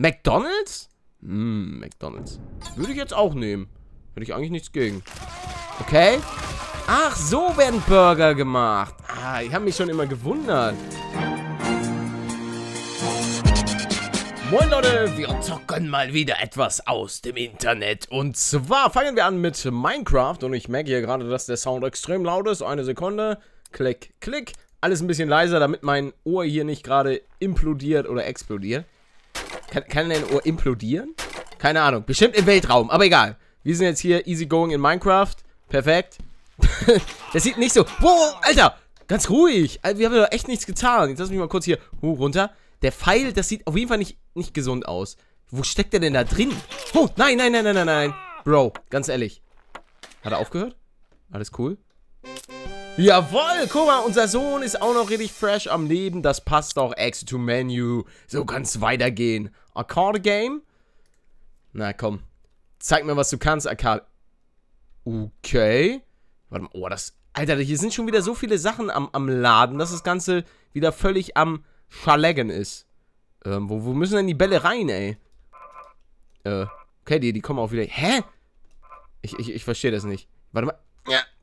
McDonalds? Hm, McDonalds. Würde ich jetzt auch nehmen. Hätte ich eigentlich nichts gegen. Okay. Ach, so werden Burger gemacht. Ah, ich habe mich schon immer gewundert. Moin Leute, wir zocken mal wieder etwas aus dem Internet. Und zwar fangen wir an mit Minecraft. Und ich merke hier gerade, dass der Sound extrem laut ist. Eine Sekunde. Klick, klick. Alles ein bisschen leiser, damit mein Ohr hier nicht gerade implodiert oder explodiert. Kann, kann ein Ohr implodieren? Keine Ahnung. Bestimmt im Weltraum, aber egal. Wir sind jetzt hier easygoing in Minecraft. Perfekt. das sieht nicht so... Wow, Alter! Ganz ruhig. Wir haben doch echt nichts getan. Jetzt lass mich mal kurz hier uh, runter. Der Pfeil, das sieht auf jeden Fall nicht, nicht gesund aus. Wo steckt der denn da drin? Oh, nein, nein, nein, nein, nein, nein. Bro, ganz ehrlich. Hat er aufgehört? Alles cool? Jawoll, guck mal, unser Sohn ist auch noch richtig fresh am Leben. Das passt doch. Exit to Menu. So kann es weitergehen. Arcade Game? Na komm. Zeig mir, was du kannst, Arcade. Okay. Warte mal. Oh, das... Alter, hier sind schon wieder so viele Sachen am, am Laden, dass das Ganze wieder völlig am Schalegen ist. Ähm, wo, wo müssen denn die Bälle rein, ey? Äh, okay, die, die kommen auch wieder. Hä? Ich, ich, ich verstehe das nicht. Warte mal.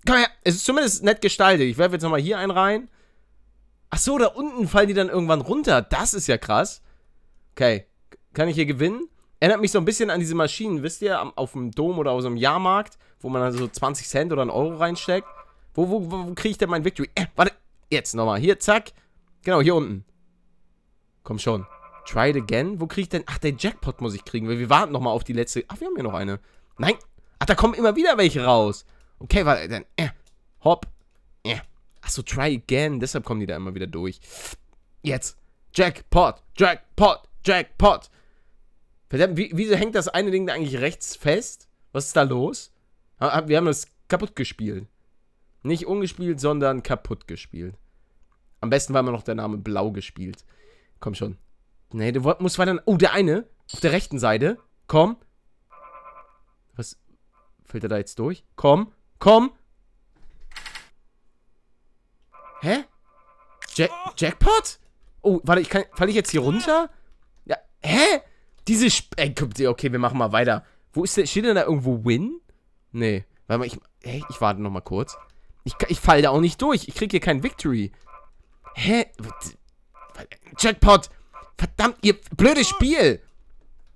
Komm her. Es ist zumindest nett gestaltet. Ich werfe jetzt nochmal hier einen rein. Ach so, da unten fallen die dann irgendwann runter. Das ist ja krass. Okay. Kann ich hier gewinnen? Erinnert mich so ein bisschen an diese Maschinen, wisst ihr, auf dem Dom oder aus dem Jahrmarkt, wo man also so 20 Cent oder einen Euro reinsteckt. Wo, wo, wo, wo kriege ich denn mein Victory? Äh, warte. Jetzt nochmal. Hier, zack. Genau, hier unten. Komm schon. Try it again. Wo kriege ich denn... Ach, den Jackpot muss ich kriegen, weil wir warten nochmal auf die letzte... Ach, wir haben hier noch eine. Nein. Ach, da kommen immer wieder welche raus. Okay, warte, dann... Äh, hopp. Äh. Ach so, try again. Deshalb kommen die da immer wieder durch. Jetzt. Jackpot. Jackpot. Jackpot. Verdammt, wie, wieso hängt das eine Ding da eigentlich rechts fest? Was ist da los? Wir haben das kaputt gespielt. Nicht ungespielt, sondern kaputt gespielt. Am besten war immer noch der Name Blau gespielt. Komm schon. Nee, du musst weiter... Oh, der eine. Auf der rechten Seite. Komm. Was? Fällt er da jetzt durch? Komm. Komm. Hä? Jack Jackpot? Oh, warte, ich kann... Falle ich jetzt hier runter? Ja. Hä? Diese... Sp Ey, okay, wir machen mal weiter. Wo ist der... Steht denn da irgendwo Win? Nee. Warte mal, ich... Hey, ich warte noch mal kurz. Ich, ich fall da auch nicht durch. Ich krieg hier kein Victory. Hä? Jackpot! Verdammt, ihr blödes Spiel!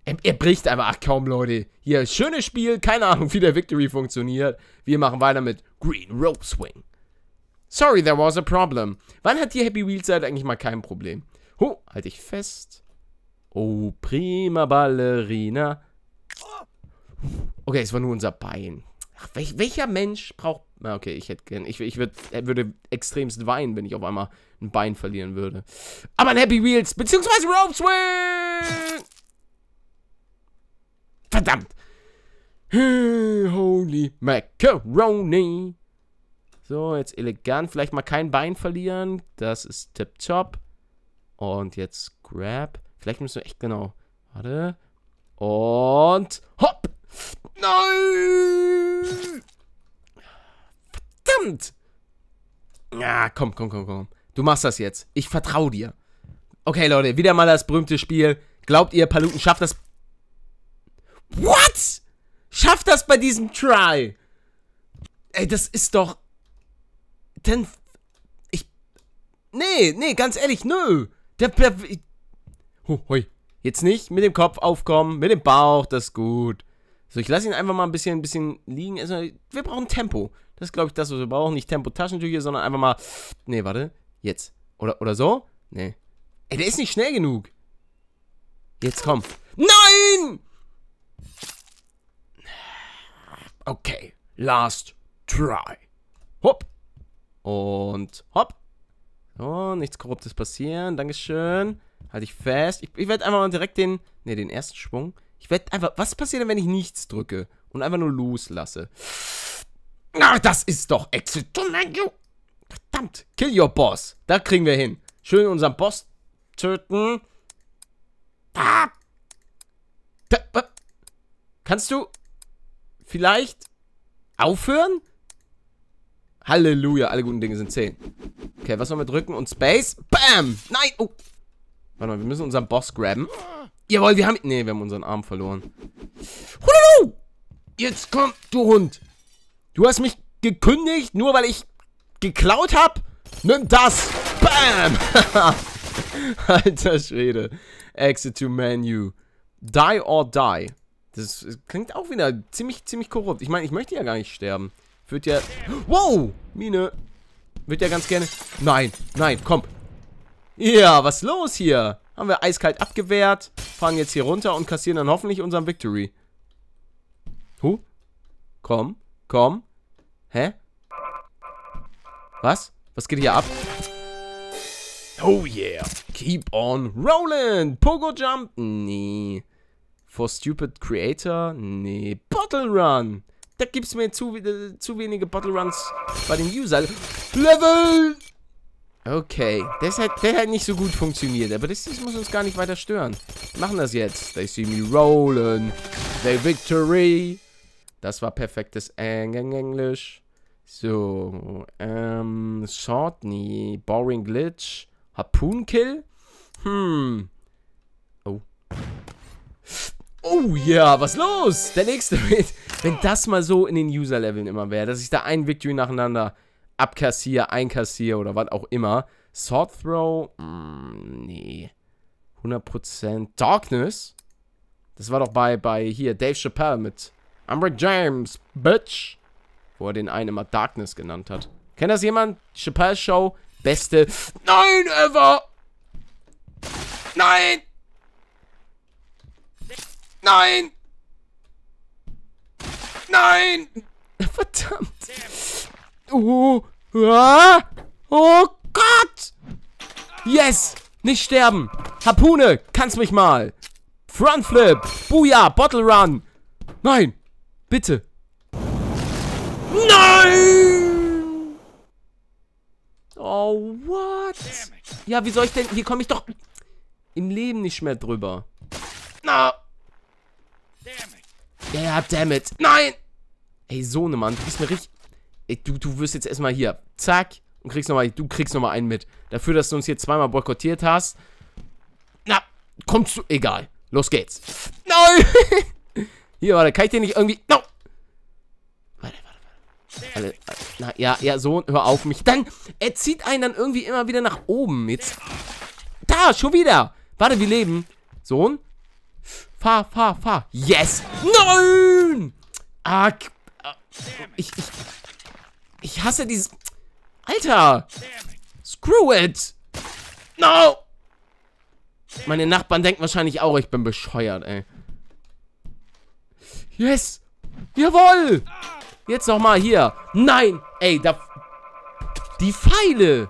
Er, er, bricht einfach. Ach komm, Leute. Hier, schönes Spiel. Keine Ahnung, wie der Victory funktioniert. Wir machen weiter mit Green Rope Swing. Sorry, there was a problem. Wann hat die Happy Wheels Seite eigentlich mal kein Problem? Huh, halte ich fest. Oh, prima Ballerina. Okay, es war nur unser Bein. Ach, welch, welcher Mensch braucht... Okay, ich hätte gern... Ich, ich würd, würde extremst weinen, wenn ich auf einmal ein Bein verlieren würde. Aber ein Happy Wheels, beziehungsweise Rope Swing! Verdammt! Holy Macaroni! So, jetzt elegant. Vielleicht mal kein Bein verlieren. Das ist tipptopp. Und jetzt Grab. Vielleicht müssen wir echt genau... Warte. Und... Hopp! Nein! Verdammt! Ja, komm, komm, komm, komm. Du machst das jetzt. Ich vertraue dir. Okay, Leute, wieder mal das berühmte Spiel. Glaubt ihr, Paluten schafft das? What? Schafft das bei diesem Try? Ey, das ist doch... Denn... Ich... Nee, nee, ganz ehrlich, nö. Der... der hu, hui. Jetzt nicht mit dem Kopf aufkommen, mit dem Bauch, das ist gut. So, ich lasse ihn einfach mal ein bisschen, ein bisschen liegen. Also, wir brauchen Tempo. Das ist, glaube ich, das, was wir brauchen. Nicht Tempo-Taschentücher, sondern einfach mal... Nee, warte. Jetzt. Oder, oder so? Nee. Ey, der ist nicht schnell genug. Jetzt komm. Nein! Okay. Last try. Hopp. Und hopp. So, nichts Korruptes passieren. Dankeschön. Halte ich fest. Ich, ich werde einfach mal direkt den... Ne, den ersten Schwung. Ich werde einfach... Was passiert denn, wenn ich nichts drücke? Und einfach nur loslasse? Ach, das ist doch Exit. Verdammt. Kill your Boss. Da kriegen wir hin. Schön unseren Boss töten. Ah. Kannst du vielleicht aufhören? Halleluja, alle guten Dinge sind 10. Okay, was sollen wir drücken? Und Space? Bam! Nein! Oh! Warte mal, wir müssen unseren Boss grabben. Jawohl, wir haben... Nee, wir haben unseren Arm verloren. Hululu! Jetzt komm, du Hund. Du hast mich gekündigt, nur weil ich geklaut hab? Nimm das! Bam! Alter Schwede. Exit to menu. Die or die. Das klingt auch wieder ziemlich, ziemlich korrupt. Ich meine, ich möchte ja gar nicht sterben. Wird ja... Wow! Mine. Wird ja ganz gerne... Nein, nein, komm. Ja, was los hier? Haben wir eiskalt abgewehrt, fahren jetzt hier runter und kassieren dann hoffentlich unseren Victory. Huh? Komm, komm. Hä? Was? Was geht hier ab? Oh yeah. Keep on rolling. Pogo Jump? Nee. For Stupid Creator? Nee. Bottle Run. Da gibt's mir zu, äh, zu wenige Bottle Runs bei den User. Level Okay, das hat, der hat nicht so gut funktioniert, aber das, das muss uns gar nicht weiter stören. Wir machen das jetzt. They see me rolling. The victory. Das war perfektes Eng Englisch. So, ähm, Short, nee, Boring Glitch. Harpoon Kill? Hm. Oh. Oh ja, was los? Der nächste Wenn das mal so in den User-Leveln immer wäre, dass ich da ein Victory nacheinander abkassiere, einkassiere oder was auch immer. Sword Throw? Mm, nee. 100%. Darkness? Das war doch bei, bei hier Dave Chappelle mit I'm Rick James, Bitch. Wo er den einen immer Darkness genannt hat. Kennt das jemand? Chappelle Show? Beste. Nein, ever! Nein! Nein! Nein! Verdammt! Oh, ah, oh Gott! Yes! Nicht sterben! Harpune! Kannst mich mal! Frontflip! Booyah! Bottle Run! Nein! Bitte! Nein! Oh, what? Ja, wie soll ich denn... Hier komme ich doch im Leben nicht mehr drüber. Na! Ja, damn it. Nein! Ey, Sohnemann, du bist mir richtig... Ey, du, du wirst jetzt erstmal hier, zack, und kriegst nochmal, du kriegst nochmal einen mit. Dafür, dass du uns hier zweimal boykottiert hast. Na, kommst du, egal. Los geht's. Nein! hier, warte, kann ich dir nicht irgendwie, no! Warte, warte, warte. Na, ja, ja, so, hör auf mich. Dann, er zieht einen dann irgendwie immer wieder nach oben. Jetzt, da, schon wieder. Warte, wir leben. Sohn. Fahr, fahr, fahr. Yes. Nein! Ah, ich, ich, ich hasse dieses... Alter! Screw it! No! Meine Nachbarn denken wahrscheinlich auch, ich bin bescheuert, ey. Yes! Jawoll! Jetzt nochmal hier. Nein! Ey, da... Die Pfeile!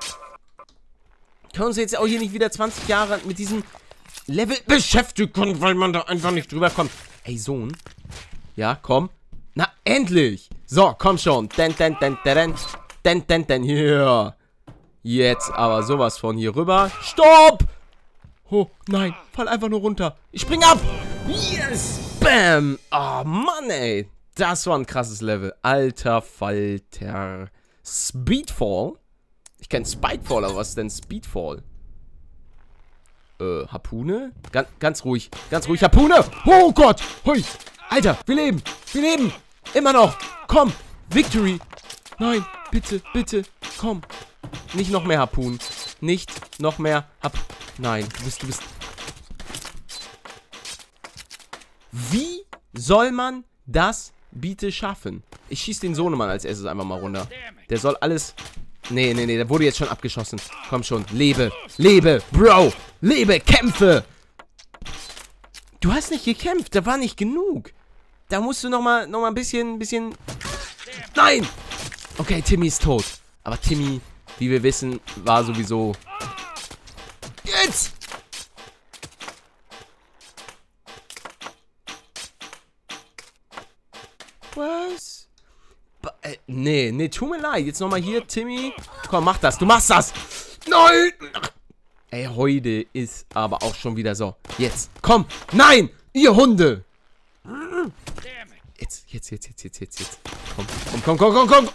Können uns jetzt auch hier nicht wieder 20 Jahre mit diesem Level beschäftigen, weil man da einfach nicht drüber kommt. Ey, Sohn. Ja, komm. Na, endlich! So, komm schon. Den, den, den, den, den, den, den, hier. Jetzt aber sowas von hier rüber. Stopp! Oh, nein. Fall einfach nur runter. Ich spring ab. Yes! Bam! Oh, Mann, ey. Das war ein krasses Level. Alter Falter. Speedfall? Ich kenne Spitefall, aber was ist denn Speedfall? Äh, Harpune? Ganz, ganz ruhig. Ganz ruhig. Harpune! Oh Gott! Hui! Alter, wir leben! Wir leben! Immer noch. Komm. Victory. Nein, bitte, bitte. Komm. Nicht noch mehr Harpun. Nicht noch mehr Hap... Nein, du bist, du bist... Wie soll man das bitte schaffen? Ich schieße den Sohnemann als erstes einfach mal runter. Der soll alles... Nee, nee, nee, der wurde jetzt schon abgeschossen. Komm schon, lebe, lebe, Bro, lebe, kämpfe. Du hast nicht gekämpft, da war nicht genug. Da musst du nochmal noch mal ein bisschen, bisschen... Nein! Okay, Timmy ist tot. Aber Timmy, wie wir wissen, war sowieso... Jetzt! Was? Ba äh, nee, nee, tut mir leid. Jetzt nochmal hier, Timmy. Komm, mach das. Du machst das. Nein! Ey, heute ist aber auch schon wieder so. Jetzt, komm. Nein! Ihr Hunde! Jetzt, jetzt, jetzt, jetzt, jetzt, jetzt, jetzt. Komm, komm, komm, komm, komm, komm.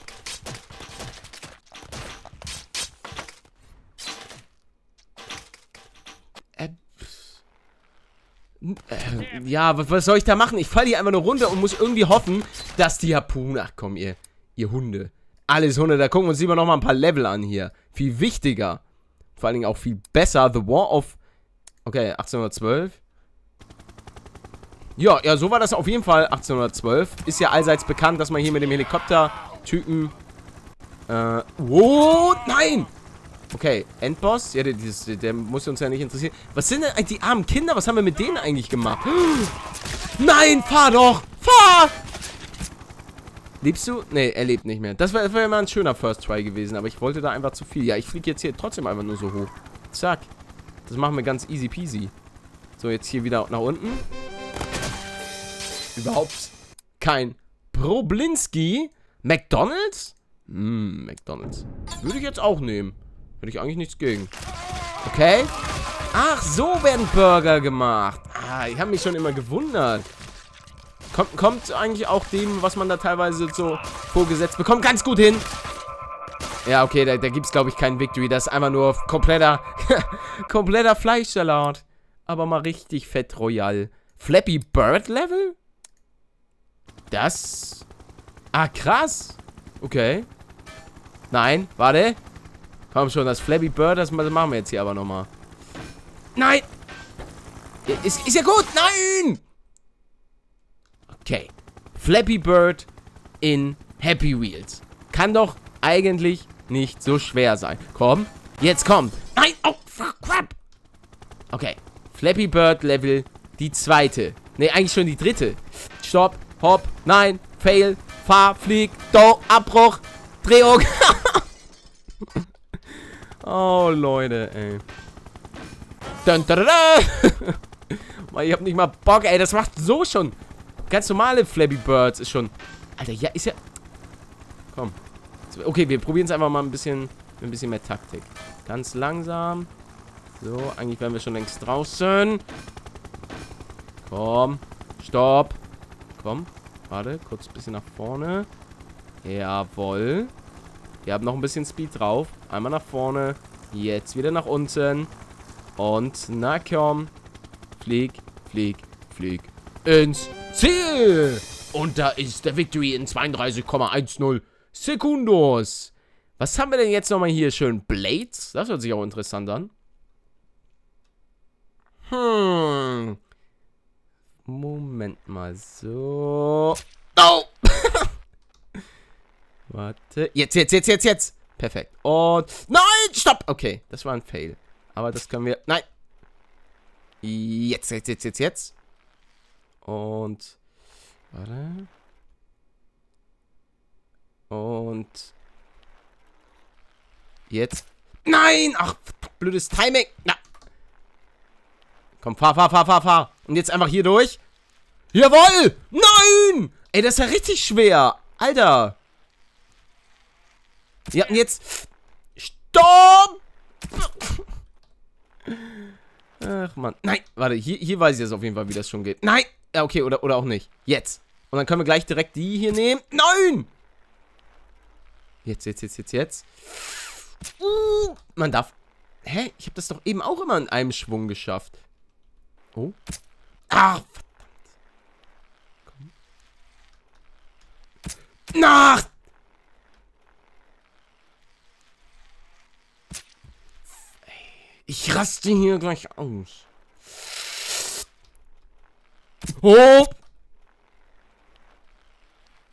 Äh, ja, was, was soll ich da machen? Ich falle hier einfach nur runter und muss irgendwie hoffen, dass die Harpune... Ach komm, ihr, ihr Hunde. Alles Hunde, da gucken wir uns lieber nochmal ein paar Level an hier. Viel wichtiger. Vor allen Dingen auch viel besser. The War of... Okay, 1812. Ja, ja, so war das auf jeden Fall 1812. Ist ja allseits bekannt, dass man hier mit dem Helikopter-Typen... Äh, oh, nein! Okay, Endboss. Ja, der, der, der, muss uns ja nicht interessieren. Was sind denn die armen Kinder? Was haben wir mit denen eigentlich gemacht? Nein, fahr doch! Fahr! Lebst du? Nee, er lebt nicht mehr. Das wäre wär mal ein schöner First Try gewesen, aber ich wollte da einfach zu viel. Ja, ich fliege jetzt hier trotzdem einfach nur so hoch. Zack. Das machen wir ganz easy peasy. So, jetzt hier wieder nach unten. Überhaupt kein Problinski. McDonalds? Hm, McDonalds. Würde ich jetzt auch nehmen. Hätte ich eigentlich nichts gegen. Okay. Ach, so werden Burger gemacht. Ah, ich habe mich schon immer gewundert. Kommt, kommt eigentlich auch dem, was man da teilweise so vorgesetzt bekommt, ganz gut hin. Ja, okay, da, da gibt es, glaube ich, keinen Victory. Das ist einfach nur kompletter, kompletter Fleischsalat. Aber mal richtig fett royal. Flappy Bird Level? Das... Ah, krass. Okay. Nein, warte. Komm schon, das Flappy Bird, das machen wir jetzt hier aber nochmal. Nein! Ist, ist ja gut! Nein! Okay. Flappy Bird in Happy Wheels. Kann doch eigentlich nicht so schwer sein. Komm. Jetzt kommt. Nein. Oh, fuck, crap. Okay. Flappy Bird Level die zweite. Ne, eigentlich schon die dritte. Stopp. Hopp. Nein. Fail. Fahr. Flieg. Do. Abbruch. Drehung. oh, Leute, ey. Dun, dun, dun. ich hab nicht mal Bock, ey. Das macht so schon Ganz normale Flappy Birds ist schon... Alter, ja, ist ja... Komm. Okay, wir probieren es einfach mal ein bisschen, ein bisschen mehr Taktik. Ganz langsam. So, eigentlich wären wir schon längst draußen. Komm. Stopp. Komm. Warte, kurz ein bisschen nach vorne. Jawoll. Wir haben noch ein bisschen Speed drauf. Einmal nach vorne. Jetzt wieder nach unten. Und, na komm. Flieg, flieg, flieg. Ins Ziel. Und da ist der Victory in 32,10 Sekundos. Was haben wir denn jetzt nochmal hier schön? Blades? Das hört sich auch interessant an. Hm. Moment mal so. Oh! Warte. Jetzt, jetzt, jetzt, jetzt, jetzt. Perfekt. Und. Nein! Stopp! Okay, das war ein Fail. Aber das können wir. Nein! Jetzt, jetzt, jetzt, jetzt, jetzt. Und. Warte. Und. Jetzt. Nein! Ach, blödes Timing. Na. Komm, fahr, fahr, fahr, fahr, fahr. Und jetzt einfach hier durch. Jawoll! Nein! Ey, das ist ja richtig schwer. Alter. Ja, und jetzt. Stopp! Ach, Mann. Nein, warte, hier, hier weiß ich jetzt auf jeden Fall, wie das schon geht. Nein! Ja, okay, oder, oder auch nicht. Jetzt. Und dann können wir gleich direkt die hier nehmen. Nein! Jetzt, jetzt, jetzt, jetzt, jetzt. Uh, man darf... Hä? Ich habe das doch eben auch immer in einem Schwung geschafft. Oh. Ach, verdammt. Komm. Nach! Ich raste hier gleich aus. Oh!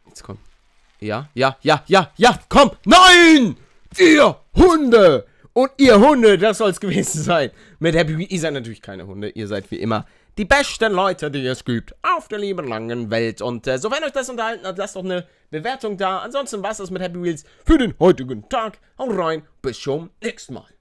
Jetzt komm. Ja, ja, ja, ja, ja, komm! Nein! Ihr Hunde! Und ihr Hunde, das soll es gewesen sein. Mit Happy Wheel. Ihr seid natürlich keine Hunde. Ihr seid wie immer die besten Leute, die es gibt auf der lieben langen Welt. Und äh, so, wenn euch das unterhalten hat, lasst doch eine Bewertung da. Ansonsten war es das mit Happy Wheels für den heutigen Tag. Haut rein. Bis zum nächsten Mal.